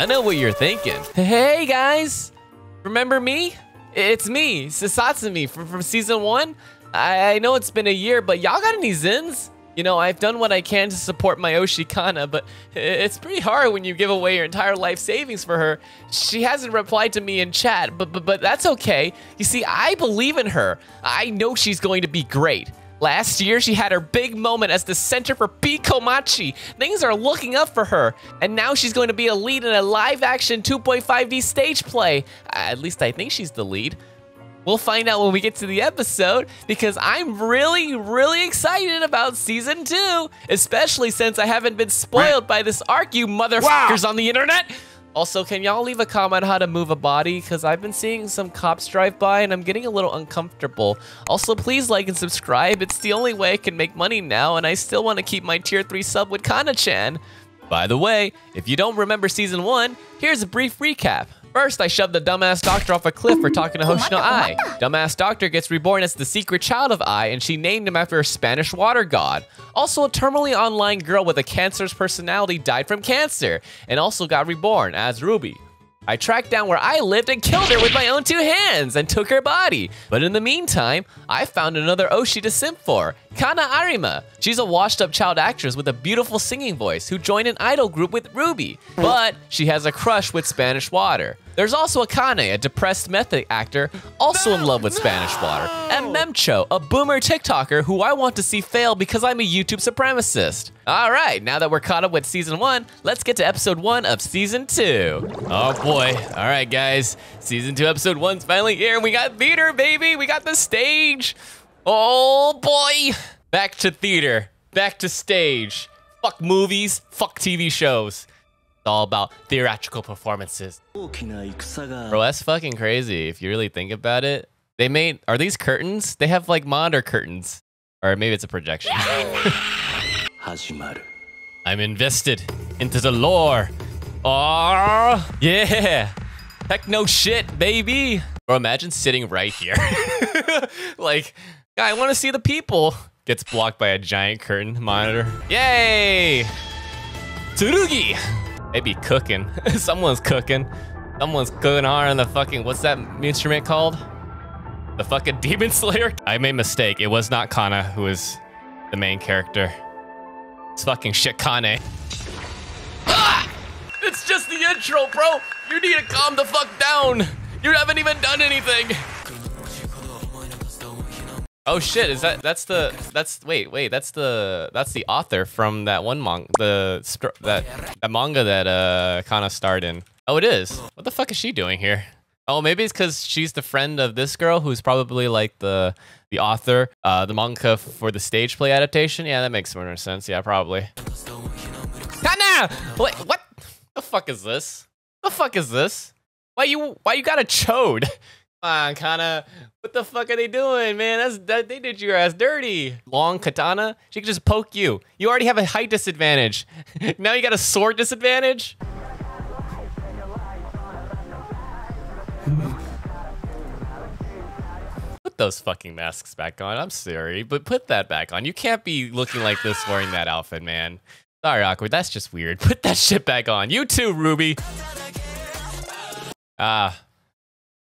I know what you're thinking. Hey guys, remember me? It's me, Sasatsumi from, from season one. I, I know it's been a year, but y'all got any zins? You know, I've done what I can to support my Oshikana, but it's pretty hard when you give away your entire life savings for her. She hasn't replied to me in chat, but, but, but that's okay. You see, I believe in her. I know she's going to be great. Last year, she had her big moment as the center for B-Komachi. Things are looking up for her. And now she's going to be a lead in a live-action 2.5D stage play. At least I think she's the lead. We'll find out when we get to the episode because I'm really, really excited about season two, especially since I haven't been spoiled by this arc, you motherfuckers wow. on the internet. Also, can y'all leave a comment how to move a body? Because I've been seeing some cops drive by and I'm getting a little uncomfortable. Also, please like and subscribe. It's the only way I can make money now, and I still want to keep my tier 3 sub with Kana-chan. By the way, if you don't remember season 1, here's a brief recap. First, I shoved the dumbass doctor off a cliff for talking to Hoshino Ai. Dumbass doctor gets reborn as the secret child of Ai, and she named him after a Spanish water god. Also, a terminally online girl with a cancerous personality died from cancer, and also got reborn as Ruby. I tracked down where I lived and killed her with my own two hands and took her body. But in the meantime, I found another Oshi to simp for, Kana Arima. She's a washed up child actress with a beautiful singing voice who joined an idol group with Ruby, but she has a crush with Spanish water. There's also Akane, a depressed method actor, also in love with Spanish water, and Memcho, a boomer TikToker who I want to see fail because I'm a YouTube supremacist. All right, now that we're caught up with season one, let's get to episode one of season two. Oh boy, all right guys, season two, episode one's finally here. and We got theater, baby, we got the stage. Oh boy, back to theater, back to stage. Fuck movies, fuck TV shows all about theatrical performances. Bro, that's fucking crazy if you really think about it. They made, are these curtains? They have like monitor curtains. Or maybe it's a projection. I'm invested into the lore. Oh, yeah. Heck no shit, baby. Bro, imagine sitting right here. like, I want to see the people. Gets blocked by a giant curtain monitor. Yay! Tsurugi! Maybe cooking. Someone's cooking. Someone's cooking hard on the fucking, what's that instrument called? The fucking Demon Slayer? I made a mistake. It was not Kana who was the main character. It's fucking Shikane. Ah! It's just the intro, bro! You need to calm the fuck down! You haven't even done anything! Oh shit, is that that's the that's wait, wait, that's the that's the author from that one manga the that that manga that uh Kana starred in. Oh, it is. What the fuck is she doing here? Oh, maybe it's cuz she's the friend of this girl who's probably like the the author, uh the manga for the stage play adaptation. Yeah, that makes more sense. Yeah, probably. Kana! Wait, what? The fuck is this? The fuck is this? Why you why you got a chode? on, Kana. What the fuck are they doing, man? That's that, they did your ass dirty. Long katana, she could just poke you. You already have a height disadvantage. now you got a sword disadvantage. put those fucking masks back on. I'm sorry, but put that back on. You can't be looking like this wearing that outfit, man. Sorry, awkward. That's just weird. Put that shit back on. You too, Ruby. Ah,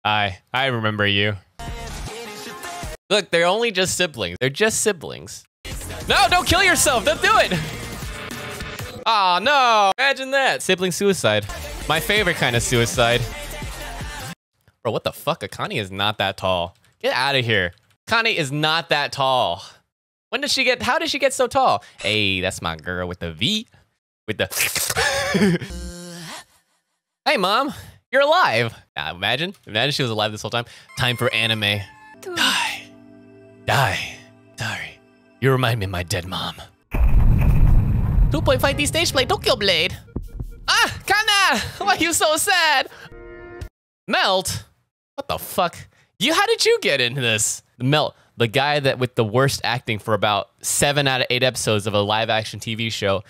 I I remember you. Look, they're only just siblings. They're just siblings. No, don't kill yourself. Don't do it. Oh, no. Imagine that. Sibling suicide. My favorite kind of suicide. Bro, what the fuck? Akane is not that tall. Get out of here. Akane is not that tall. When did she get, how did she get so tall? Hey, that's my girl with the V. With the... hey, mom. You're alive. Nah, imagine. Imagine she was alive this whole time. Time for anime. Die. Die. Sorry. You remind me of my dead mom. 2.5D stage play Tokyo Blade. Ah, Kana! Why are you so sad? Melt? What the fuck? You, how did you get into this? Melt, the guy that with the worst acting for about seven out of eight episodes of a live action TV show,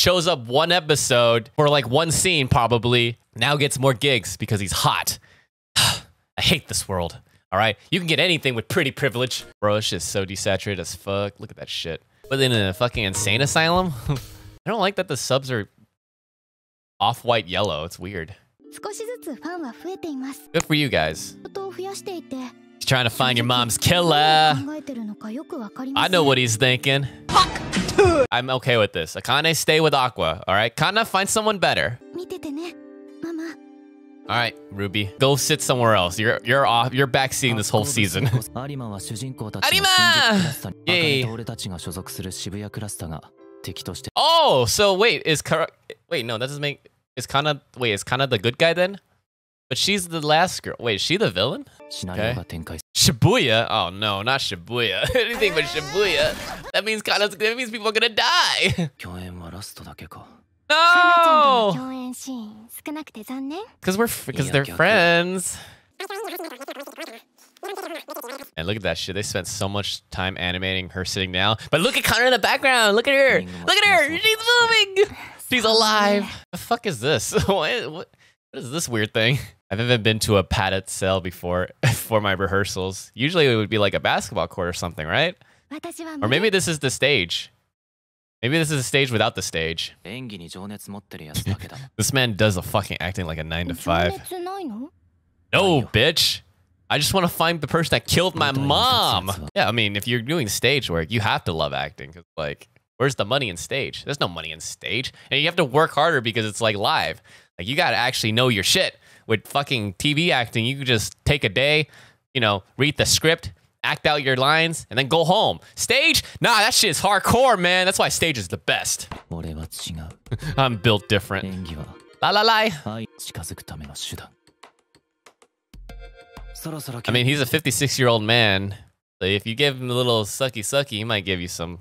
shows up one episode for like one scene probably, now gets more gigs because he's hot. I hate this world. All right, you can get anything with pretty privilege. Bro, it's just so desaturated as fuck. Look at that shit. But in a fucking insane asylum? I don't like that the subs are off-white yellow. It's weird. Good for you guys. He's trying to find your mom's killer. I know what he's thinking. Fuck! Dude. I'm okay with this. Akane, stay with Aqua, all right? Kana, find someone better. All right, Ruby, go sit somewhere else. You're you're off. You're backseating this whole season. Arima! Yay! Oh, so wait, is Kara? Wait, no, that doesn't make. Is Kana? Wait, is Kana the good guy then? But she's the last girl. Wait, is she the villain? Okay. Shibuya? Oh no, not Shibuya. Anything but Shibuya. That means that means people are gonna die. No! Because we're because they're friends. And look at that shit. They spent so much time animating her sitting down. But look at Kana in the background. Look at her. Look at her. She's moving. She's alive. The fuck is this? what, what, what is this weird thing? I've never been to a padded cell before for my rehearsals. Usually it would be like a basketball court or something, right? Or maybe this is the stage. Maybe this is a stage without the stage. this man does a fucking acting like a nine to five. No, bitch. I just want to find the person that killed my mom. Yeah, I mean, if you're doing stage work, you have to love acting. Cause like, where's the money in stage? There's no money in stage, and you have to work harder because it's like live. Like, you gotta actually know your shit with fucking TV acting, you could just take a day, you know, read the script, act out your lines, and then go home. Stage? Nah, that shit is hardcore, man. That's why stage is the best. I'm built different. La la la. I mean, he's a 56 year old man. So if you give him a little sucky sucky, he might give you some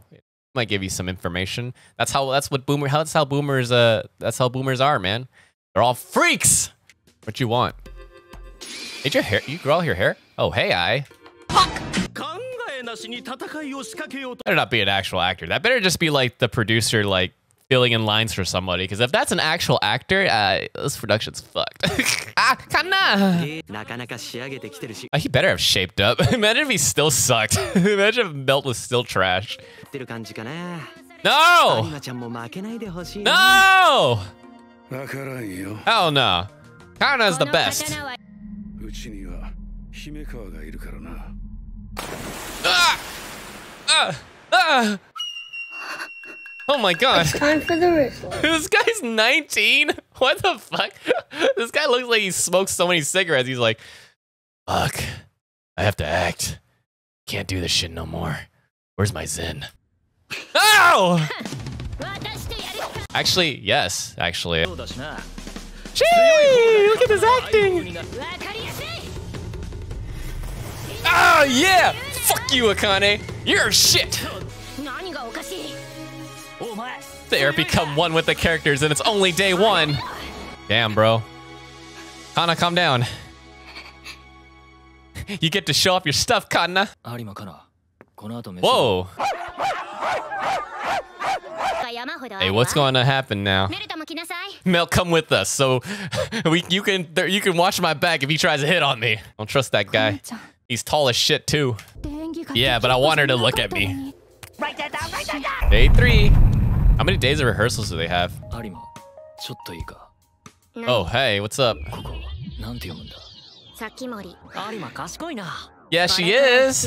might give you some information. That's how that's what boomer that's how boomers uh that's how boomers are, man. They're all freaks. What you want? Did your hair? You grow all your hair? Oh, hey, I. Fuck. Better not be an actual actor. That better just be like the producer, like filling in lines for somebody. Because if that's an actual actor, uh, this production's fucked. ah, kana. Uh, he better have shaped up. Imagine if he still sucked. Imagine if Melt was still trash. No. No. Hell no. Kana's the best. Ah! Ah! Ah! Oh my god. It's time for the this guy's 19? What the fuck? this guy looks like he smokes so many cigarettes. He's like, fuck. I have to act. Can't do this shit no more. Where's my zen? Ow! actually, yes, actually. Gee, look at his acting! Oh, yeah! Fuck you, Akane! You're shit! They are become one with the characters, and it's only day one! Damn, bro. Kana, calm down. You get to show off your stuff, Kana! Whoa! Hey, what's going to happen now? Mel, come with us. So we you can you can watch my back if he tries to hit on me. Don't trust that guy. He's tall as shit too. Yeah, but I want her to look at me. Day three. How many days of rehearsals do they have? Oh, hey, what's up? Yeah, she is.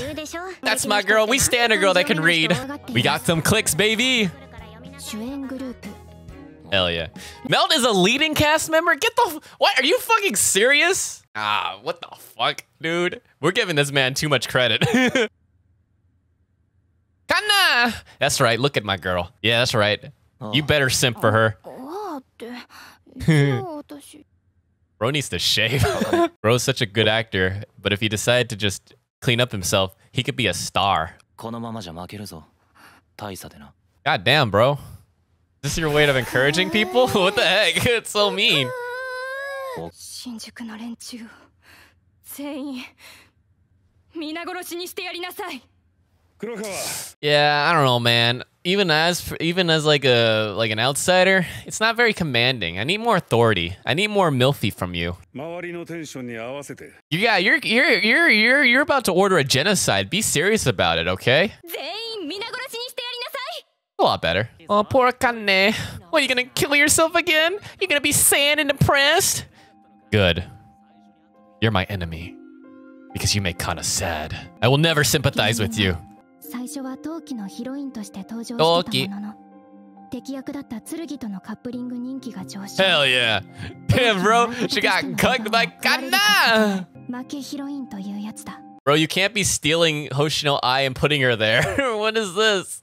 That's my girl. We stand a girl that can read. We got some clicks, baby. Hell yeah. Melt is a leading cast member? Get the. What? Are you fucking serious? Ah, what the fuck, dude? We're giving this man too much credit. Kana! That's right. Look at my girl. Yeah, that's right. You oh. better simp for her. Oh, bro needs to shave. Bro's such a good actor, but if he decided to just clean up himself, he could be a star. God damn, bro. Is this your way of encouraging people? what the heck? It's so mean. 新宿の連中全員皆殺しにしてやりなさい黒川 Yeah, I don't know, man. Even as even as like a like an outsider, it's not very commanding. I need more authority. I need more milfy from you. 周りのテンションに合わせて Yeah, you're you're you're you're you're about to order a genocide. Be serious about it, okay? A lot better. Oh, poor Kane. What, you gonna kill yourself again? You gonna be sad and depressed? Good. You're my enemy. Because you make Kana sad. I will never sympathize with you. 最初は同期のヒロインとして登場してたものの敵役だった剣とのカップリング人気が上昇 Hell yeah. Damn, bro. She got cucked by Kana. 負けヒロインというやつだ Bro, you can't be stealing Hoshino Ai and putting her there. what is this?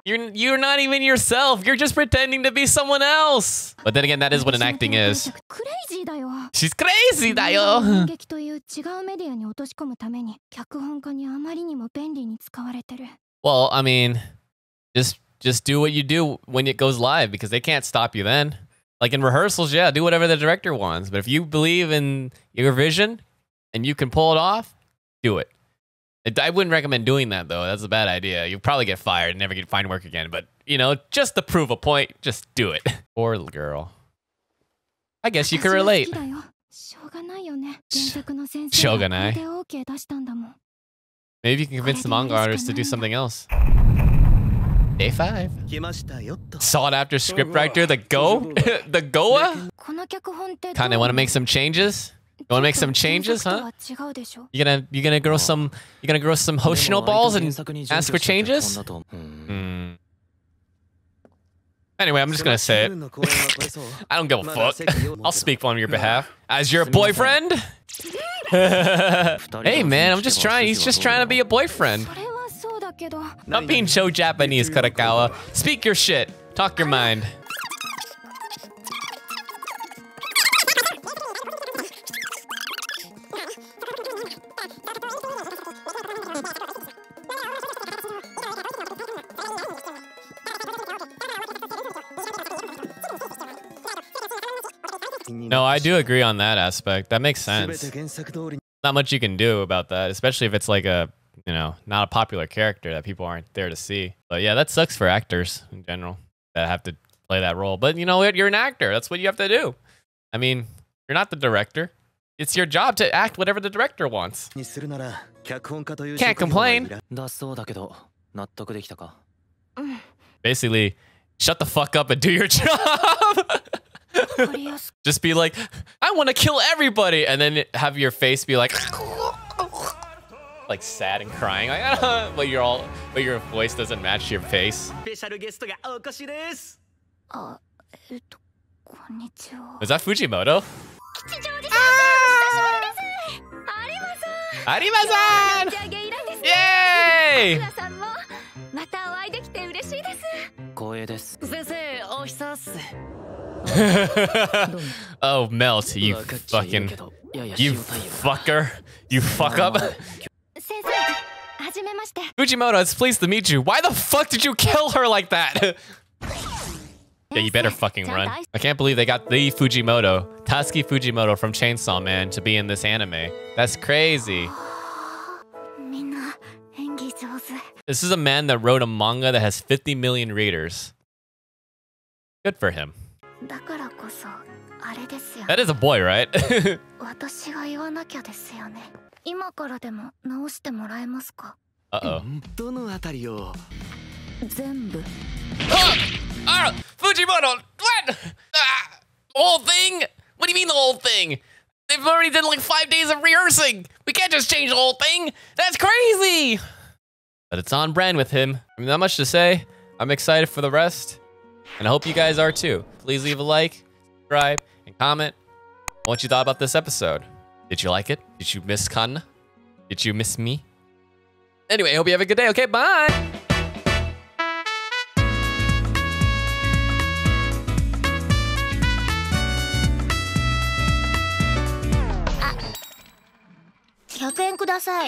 いけない You're you're not even yourself. You're just pretending to be someone else. But then again, that is what an acting is. クレイジーだよ She's crazy だよ。演劇という違うメディアに落とし込むために脚本家にあまりにも便利に使われてる Well, I mean, just just do what you do when it goes live because they can't stop you then. Like in rehearsals, yeah, do whatever the director wants. But if you believe in your vision and you can pull it off, do it. It- I wouldn't recommend doing that though. That's a bad idea. You'll probably get fired and never get find work again. But you know, just to prove a point, just do it. Poor little girl. I guess you can 私は relate. 好きだよしょうがないよね原作の先しょ生うがないこれで OK 出したんだもん Maybe you can convince the manga artist to do something else. Day five. 来ましたよっと Sought after scriptwriter, the Go, the Goa. この脚本ってどう Kind of want to make some changes. You wanna make some changes, huh? You gonna you gonna grow some you gonna grow some Hoshino balls and ask for changes? Hmm. Anyway, I'm just gonna say it. I don't give a fuck. I'll speak on your behalf. As your boyfriend? hey man, I'm just trying. He's just trying to be a boyfriend. Not being so Japanese, Kurokawa. Speak your shit. Talk your mind. I do agree on that aspect. That makes sense. Not much you can do about that, especially if it's like a you know not a popular character that people aren't there to see. But yeah, that sucks for actors in general that have to play that role. But you know what? You're an actor. That's what you have to do. I mean, you're not the director. It's your job to act whatever the director wants. Can't complain. Basically, shut the fuck up and do your job. Just be like, I want to kill everybody, and then have your face be like, like sad and crying, like, but you're all, but your voice doesn't match your face. Is that Fujimoto? Ah! Yay! 光栄です先生お久っす oh, Melt, you 分かっちゃいる fucking, けどやや you 塩対応 fucker, you fuck up. 先生はじめまして Fujimoto, it's pleased to meet you. Why the fuck did you kill her like that? Yeah, you better fucking run. I can't believe they got the Fujimoto, Tatsuki Fujimoto from Chainsaw Man to be in this anime. That's crazy. This is a man that wrote a manga that has 50 million readers. Good for him. That is a boy, right? Uh-oh. Ah! Fujimoto! What? Ah! Whole thing? What do you mean the whole thing? They've already done like five days of rehearsing. We can't just change the whole thing. That's crazy. But it's on brand with him. I mean, not much to say. I'm excited for the rest. And I hope you guys are too. Please leave a like, subscribe, and comment on what you thought about this episode. Did you like it? Did you miss Kan? Did you miss me? Anyway, I hope you have a good day. Okay, bye. 100円ください